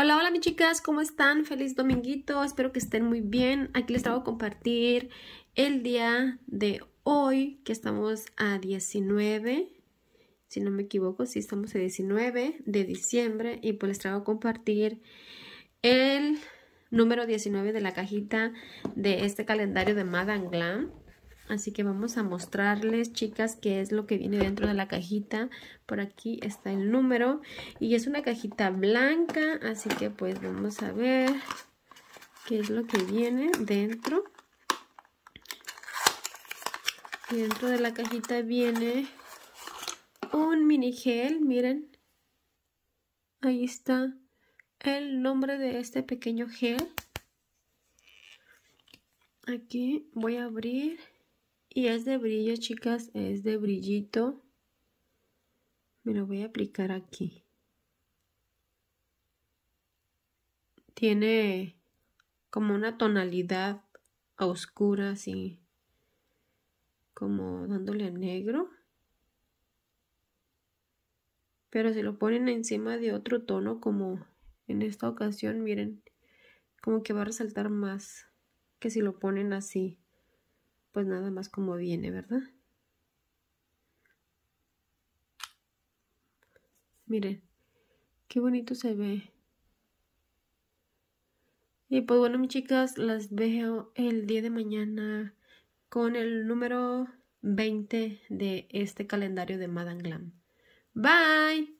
Hola, hola mis chicas, ¿cómo están? Feliz dominguito, espero que estén muy bien. Aquí les traigo a compartir el día de hoy, que estamos a 19, si no me equivoco, sí estamos a 19 de diciembre y pues les traigo a compartir el número 19 de la cajita de este calendario de Madame Glam. Así que vamos a mostrarles, chicas, qué es lo que viene dentro de la cajita. Por aquí está el número. Y es una cajita blanca, así que pues vamos a ver qué es lo que viene dentro. Dentro de la cajita viene un mini gel, miren. Ahí está el nombre de este pequeño gel. Aquí voy a abrir y es de brillo, chicas, es de brillito. Me lo voy a aplicar aquí. Tiene como una tonalidad oscura, así. Como dándole a negro. Pero si lo ponen encima de otro tono, como en esta ocasión, miren, como que va a resaltar más que si lo ponen así pues nada más como viene, ¿verdad? Miren, qué bonito se ve. Y pues bueno, mis chicas, las veo el día de mañana con el número 20 de este calendario de Madame Glam. Bye.